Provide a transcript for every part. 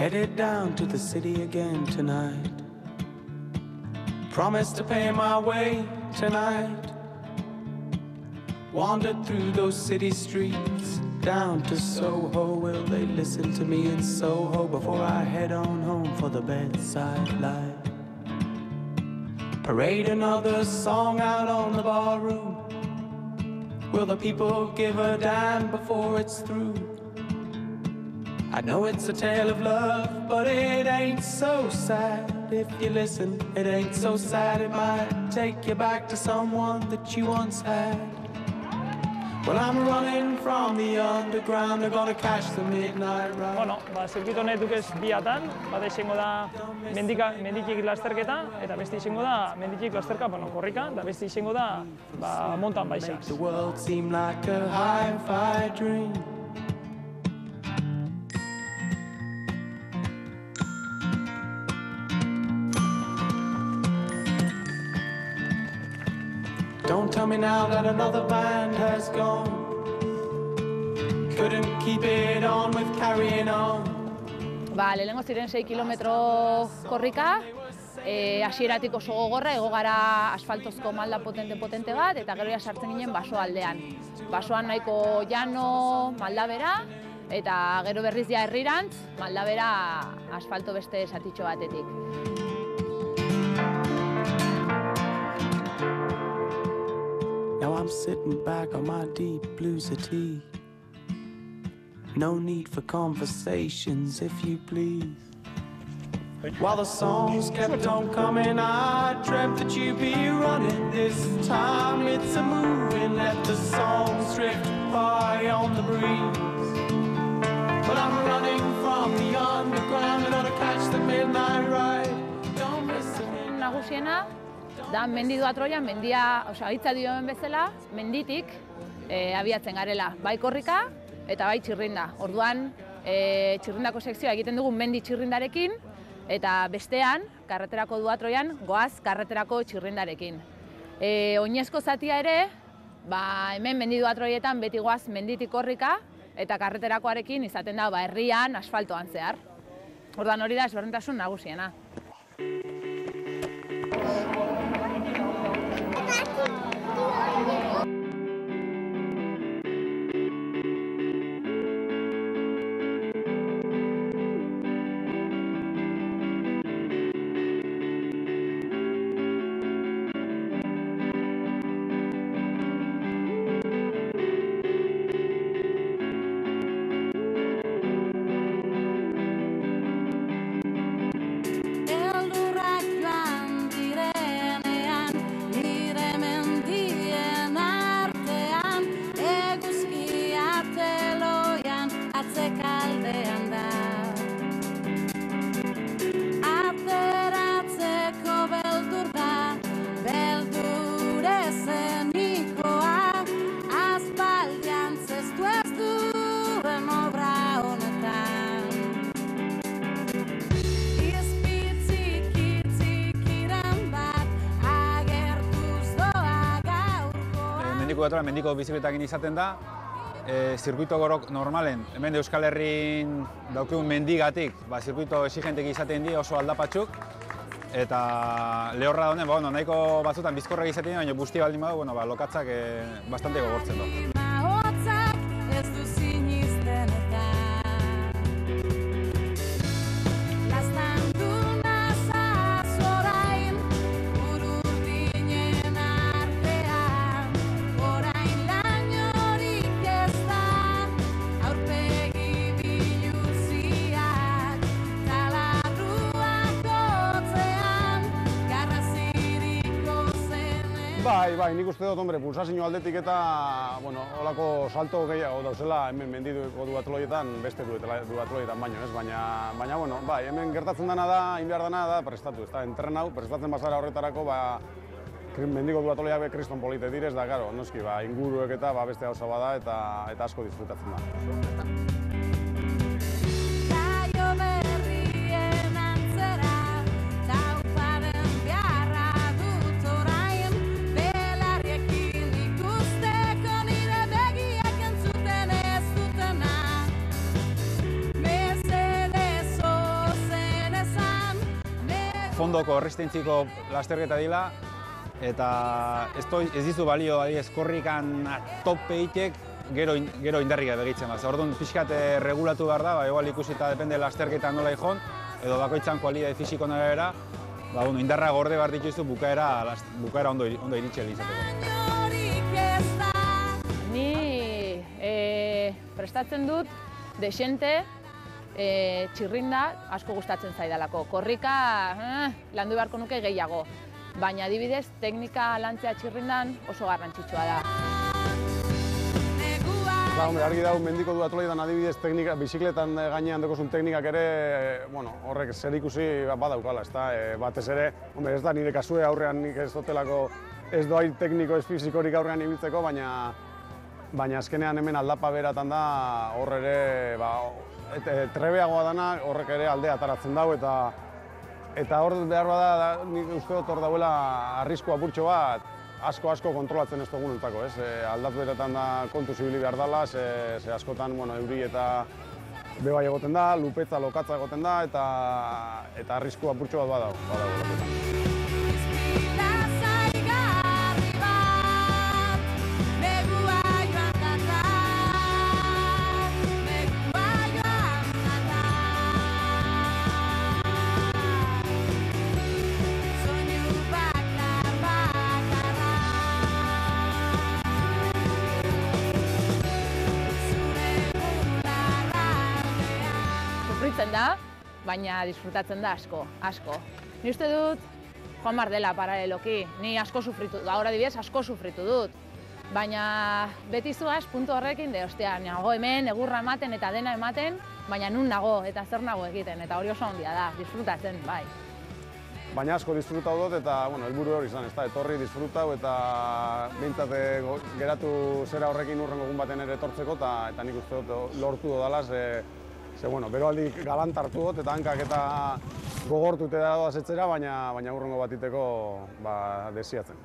Headed down to the city again tonight. Promised to pay my way tonight. Wandered through those city streets down to Soho. Will they listen to me in Soho before I head on home for the bedside light? Parade another song out on the barroom. Will the people give a damn before it's through? I know it's a tale of love, but it ain't so sad. If you listen, it ain't so sad. It might take you back to someone that you once had. Well, I'm running from the underground. They're gonna catch the midnight ride. Bueno, ba, zirkuito honek dukez bi atan, bada izango da mendika, menditik lasterketa, eta beste izango da menditik lasterka, bueno, korrika, eta beste izango da ba, mountain Make bikes. the world seem like a hi-fi dream. Tell me now that another band has gone. Couldn't keep it on with carrying on. Ba, lehenengo ziren 6 kilometro korrika, e, hasieratik oso gogorra, ego gara asfaltozko malda potente-potente bat, eta gero ja sartzen ginen baso aldean. Basoan nahiko llano, malda bera, eta gero berriz ja herrirantz, malda bera asfalto beste satitxo batetik. I'm sitting back on my deep blue settee. No need for conversations, if you please. While the songs kept on coming, I dreamt that you'd be running. This time it's a moving, let the songs drift by on the breeze. But I'm running from the underground, I'm gonna catch the midnight ride. Don't miss a. Nagusiena, da mendi Troia, mendia, osea, hitza dioen bezala, menditik e, abiatzen garela, bai korrika eta bai txirrinda. Orduan, e, txirrindako sekzioa egiten dugu mendi txirrindarekin, eta bestean, karreterako duatroian, goaz karreterako txirrindarekin. E, oinezko zatia ere, ba, hemen mendi duatroietan beti goaz menditik korrika, eta karreterakoarekin izaten da ba, herrian, asfaltoan zehar. Orduan hori da ezberdintasun nagusiena. Mendiko datora, mendiko bizikletekin izaten da, e, zirkuito gorok normalen, hemen Euskal Herrin daukegun mendigatik, ba, zirkuito exigentek izaten di oso aldapatzuk, eta lehorra da honen, ba, bueno, nahiko batzutan bizkorrak izaten baina busti baldin badu, bueno, ba, lokatzak e, bastante gogortzen du. Bai, nik uste dut, hombre, pulsazio aldetik eta, bueno, holako salto gehiago dauzela hemen mendiduko duatloietan, beste duetela- duatloietan baino, ez? Baina, baina, bueno, bai, hemen gertatzen dena da, hain behar dena da, prestatu, ez da, entrenau, prestatzen bazara horretarako, ba, mendiko duatloiak be kriston polite direz, da, garo, noski, ba, inguruek eta, ba, beste gauza bada, eta, eta asko disfrutatzen da. Fondoko resistentziko lasterketa dila, eta ez, to, ez dizu balio adibidez korrikan tope itek, gero, in- gero indarrik begitzen baz. Orduan pixkat eh, regulatu behar da, ba, igual ikusita depende lasterketa nola ijon, edo bakoitzan kualidade fisiko arabera, ba, bueno, indarra gorde behar dituzu bukaera, last- bukaera ondo, ondo da Ni e, prestatzen dut desente e, txirrinda asko gustatzen zaidalako. Korrika eh, landu beharko nuke gehiago. Baina adibidez, teknika lantzea txirrindan oso garrantzitsua da. Ba, hombre, argi dago mendiko du atloidan adibidez teknika, bizikletan eh, gainean dekozun teknikak ere, eh, bueno, horrek zer ikusi ba- badaukala, ezta? E, batez ere, hombre, ez da nire kasue aurrean nik ez dotelako ez doai tekniko ez fizikorik aurrean ibiltzeko, baina baina azkenean hemen aldapa beratan da hor ere, ba, et, e, trebeagoa dana horrek ere aldea ataratzen dau eta eta hor behar bada, da, nik uste dut hor dauela arrisku apurtxo bat, asko asko kontrolatzen ez dugunetako, ez? E, aldatu beretan da kontu zibili behar dela, ze, ze askotan, bueno, euri eta bebai egoten da, lupetza, lokatza egoten da, eta eta arrisku apurtxo bat badago, badago lopetan. Baina disfrutatzen da asko, asko. Ni uste dut, joan bar dela paraleloki, ni asko sufritu, gaur adibidez asko sufritu dut. Baina beti zuaz puntu horrekin de, ostia, nago hemen, egurra ematen eta dena ematen, baina nun nago eta zer nago egiten, eta hori oso handia da, disfrutatzen, bai. Baina asko disfrutau dut eta, bueno, helburu hori izan, ez da, etorri disfrutau eta behintzat eh, geratu zera horrekin urrengo egun baten ere etortzeko eta, eta nik uste dut lortu dodala, ze, ze bueno, beroaldi galant hartu dut eta hankak eta gogortute da doaz etzera, baina, baina urrengo batiteko ba, desiatzen.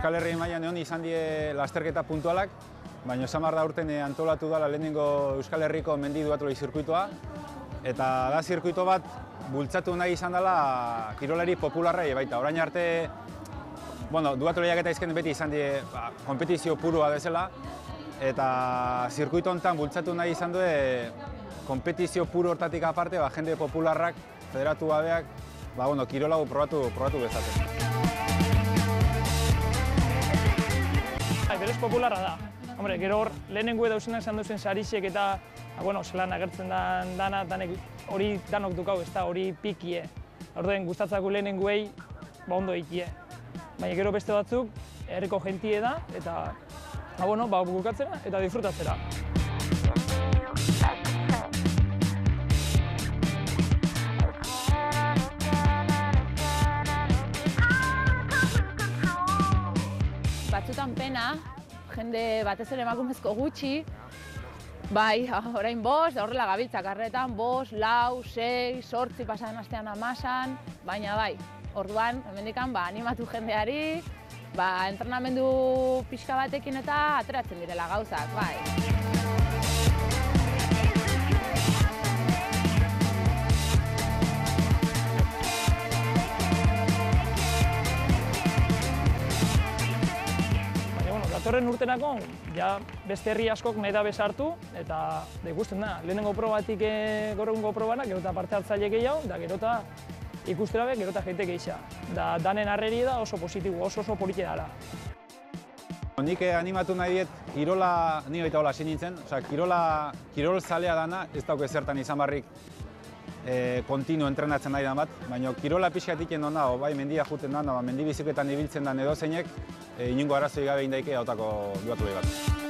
Euskal Herri mailan egon izan die lasterketa puntualak, baina esan da urten eh, antolatu dela lehenengo Euskal Herriko mendi duatloi zirkuitoa, eta da zirkuito bat bultzatu nahi izan dela kirolari popularrei baita. Orain arte, bueno, duatloiak eta izken beti izan die ba, kompetizio purua bezala, eta zirkuito honetan bultzatu nahi izan du kompetizio puro hortatik aparte, ba, jende popularrak, federatu gabeak, ba, bueno, kirolau probatu, probatu bezaten. Popularra da. Hombre, gero hor, lehenengo edo ausenak esan duzen sarixek eta, ba, bueno, zelan agertzen dan, dana, danek hori danok dukau, ez da, hori pikie. Orduen gustatzako lehenengoei, ba, ondo ikie. Baina gero beste batzuk, herriko jentie da, eta, ba, bueno, ba, bukatzera eta disfrutatzera. Batzutan pena, jende batez ere emakumezko gutxi, bai, orain bost, da horrela gabiltza karretan, bost, lau, sei, sortzi pasaden astean amasan, baina bai, orduan, hemendikan, ba, animatu jendeari, ba, entrenamendu pixka batekin eta ateratzen direla gauzak, bai. Datorren urterako, ja beste herri askok nahi da besartu, eta da ikusten da, lehenengo probatik e, gaur egungo probana, gero eta parte hartzaile gehiago, da gero eta ikustera be, gero eta jente gehiago. Da danen harreri da oso positibo, oso oso polite dala. Nik eh, animatu nahi diet, kirola, ni baita hola nintzen, osea, kirola, kirol zalea dana, ez dauke zertan izan barrik e, kontinu entrenatzen nahi bat, baina kirola pixka etiken da, bai mendia juten da, ba, mendi biziketan ibiltzen dan edo zeinek, e, inungo arazoi gabe indaike hautako duatu bat.